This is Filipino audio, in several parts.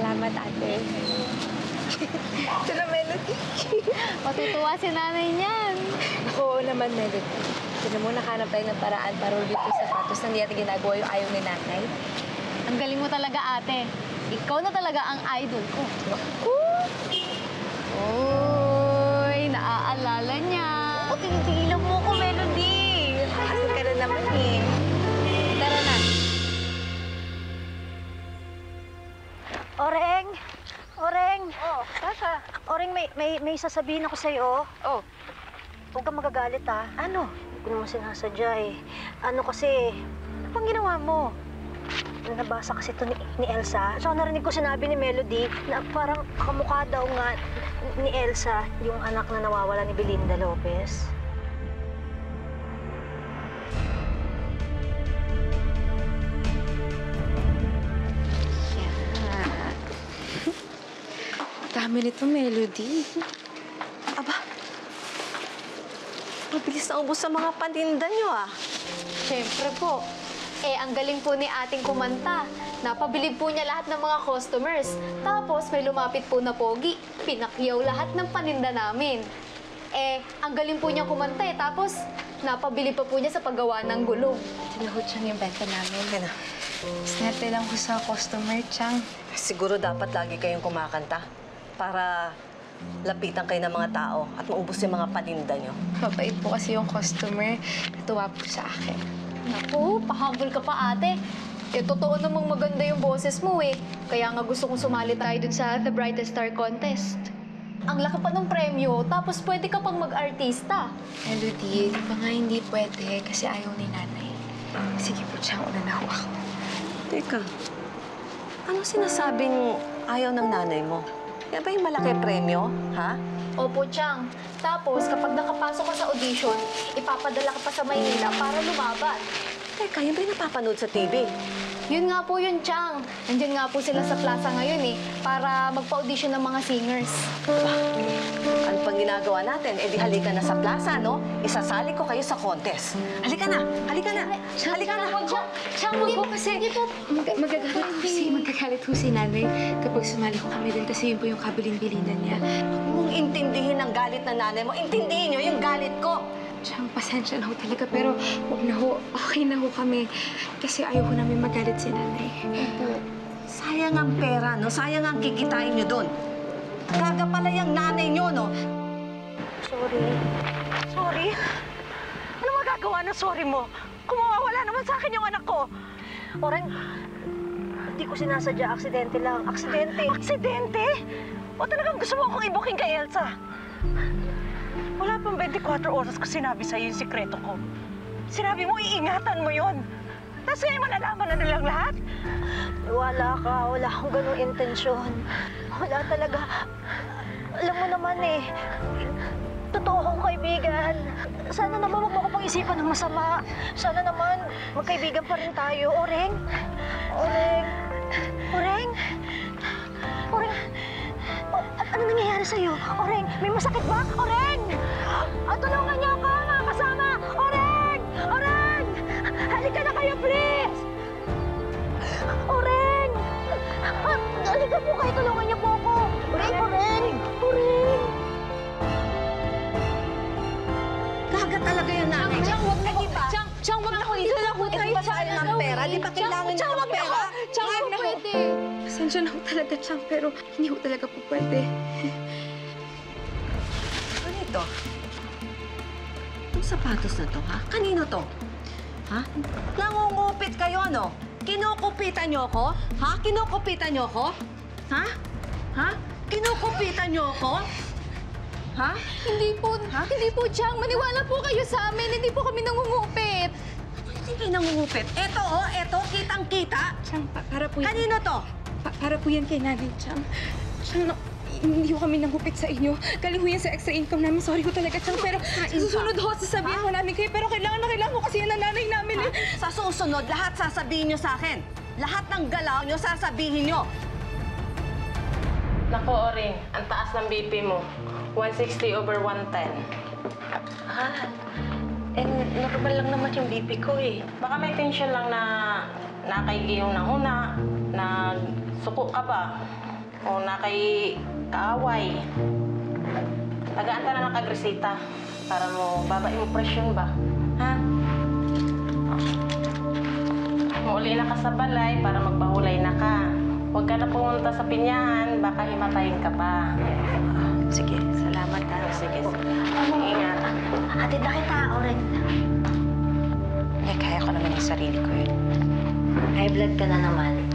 Salamat, ate. Ito na, Melody. Matutuwa si nanay niyan. Oo naman, Melody. Tignan mo, nakahanap tayo ng paraan para ulit yung sapatos na hindi natin ginagawa yung ayaw ni nanay. Ang galing mo talaga, ate. Ikaw na talaga ang idol ko. Uy, naaalala niya. O, tinitigilan mo ko, Melody. May, may, sasabihin ako sa'yo. Oh, Huwag kang magagalit, ha? ano? Hindi ko naman sinasadya, eh. Ano kasi, ano pang ginawa mo? Nabasa kasi ito ni, ni Elsa. So, narinig ko sinabi ni Melody na parang kamukha daw nga ni Elsa yung anak na nawawala ni Belinda Lopez. Dami nito, Melody. Aba, mabilis na ubos sa mga paninda niyo, ah. Siyempre po. Eh, ang galing po ni ating kumanta. Napabilib po niya lahat ng mga customers. Tapos, may lumapit po na pogi. Pinakyaw lahat ng paninda namin. Eh, ang galing po niya kumanta eh. Tapos, napabili pa po niya sa paggawa ng gulong. Tinahod siyang yung benta namin. Ano? Snerte lang ko sa customer, Chang. Siguro dapat lagi kayong kumakanta para lapitan kayo ng mga tao at maubos yung mga paninda nyo. Mabait po kasi yung customer. Natuwa po sa akin. Naku, pahambol ka pa ate. Eh, totoo namang maganda yung boses mo eh. Kaya nga gusto kong sumali tayo dun sa The Brightest Star Contest. Ang laki pa ng premyo, tapos pwede ka pang mag-artista. Melody, di ba nga hindi pwede kasi ayaw ni nanay. Sige po, Chang, una na ako. Teka, ano sinasabing ayaw ng nanay mo? Yan ba yung malaki premyo, ha? Opo, Chang. Tapos, kapag nakapasok ka sa audition, ipapadala ka pa sa Maynila para lumaban. Teka, yan ba yung napapanood sa TV? Yun nga po yun, Chang. Nandyan nga po sila sa plaza ngayon eh, para magpa-audition ng mga singers. Ano pang ginagawa natin? Eh di halika na sa plaza, no? Isasali ko kayo sa contest. Halika na! Halika na! Halika na! Chang, Chang, Huwag hindi po kasi mag magagalit po si, magagalit po si nanay kapag sumali ko kami din kasi yun po yung kabilin-bilinan niya. Huwag mong intindihin ang galit ng nanay mo. Intindihin nyo yung galit ko! Chang, pasensya na ho talaga pero huwag na ho, okay na ho kami kasi ayaw ho namin magalit si nanay. Sayang ang pera, no? Sayang ang kikitain nyo doon. Kaga pala yung nanay nyo, no? Sorry. Sorry? Ano magagawa ng sorry mo? Kung mawawala naman sa akin yung anak ko. Oreng, hindi ko sinasadya. Aksidente lang. Aksidente. Aksidente? O talagang gusto mo akong ibuking kay Elsa? Wala pang 24 oras ko sinabi sa'yo yung sikreto ko. Sinabi mo, iingatan mo yon. Tapos ngayon malalaman na nilang lahat? Wala ka. Wala akong ganong intensyon. Wala talaga. Alam mo naman eh, totoo akong kaibigan. Sana naman huwag mo ko pang isipan ng masama. Sana naman magkaibigan pa rin tayo. Oreng? Oreng? Ano nangyayari sa'yo? Oreng, may masakit ba? Oreng! Ah, tulungan niyo ako, mga kasama! Oreng! Oreng! Halika na kayo, please! Oreng! Halika po kayo, tulungan niyo po ako! Oreng! Oreng! Oreng! Kaga talaga yung nanay. Chang, Chang, wag mo ko. Ito di ba sayang ang pera? Di ba kailangan nyo ng pera? Chang, Wag na pwede. Pasensya na ho talaga, Chang, pero hindi ho talaga po pwede. Ano ito? Itong sapatos na to, ha? Kanino to? Ha? Nangungupit kayo, no? Kinukupitan nyo ako? Ha? Kinukupitan nyo ako? Ha? Ha? Kinukupitan nyo ako? Ha? Hindi po, hindi po, Chang. Maniwala po kayo sa amin. Hindi po kami nangungupit. Hindi kayo nangungupit. Eto, oh, eto, kitang-kita. Chang, pa- para po yan, Kanino to? pa- para po yan kay nanay, Chang. Chang, na, hindi ho kami nangupit sa inyo. Galing ho yan sa extra income namin. Sorry ho talaga, Chang, pero sa susunod ho, sasabihin ho namin kayo. Pero kailangan na kailangan ko kasi yan ang nanay namin eh. Sa susunod, lahat sasabihin nyo sa akin. Lahat ng galaw nyo, sasabihin nyo. Nako, Oring, ang taas ng BP mo. 160 over 110. Ah, eh, normal lang naman yung BP ko eh. Baka may tension lang na nakaigiyong ng una, na suko ka ba? o na kay kaaway. Tagaan ta na ng kagresita para mo babay mo presyon ba? Ha? Mauli na ka sa balay para magbahulay na ka. Huwag ka na pumunta sa pinyahan, baka himatayin ka pa. Sige, salamat ha. Sige, sige. Ingat. Hatid na kita, Oren. Eh, kaya ko naman yung sarili ko yun. High blood ka na naman.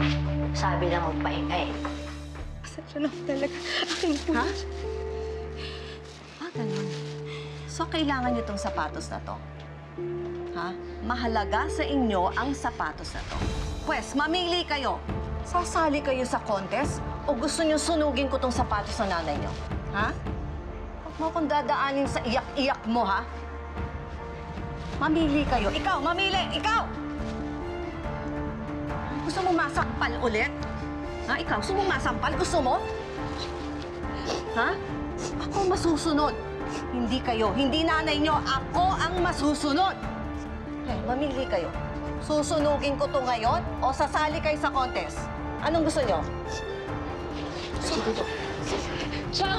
Sabi lang magpahinga eh. Pasensya na talaga. Akin po. Ha? Ah, ganun. So, kailangan niyo tong sapatos na to? Ha? Mahalaga sa inyo ang sapatos na to. Pwes, mamili kayo. Sasali kayo sa contest o gusto niyo sunugin ko tong sapatos na nanay niyo? Ha? Huwag mo akong dadaanin sa iyak-iyak mo, ha? Mamili kayo. Ikaw, mamili! Ikaw! Gusto mo masakpal ulit? Ha? Ikaw, gusto mo masampal? Gusto mo? Ha? Ako masusunod. Hindi kayo. Hindi nanay nyo. Ako ang masusunod. Eh, mamili kayo. Susunugin ko to ngayon o sasali kayo sa contest? Anong gusto nyo? Chong!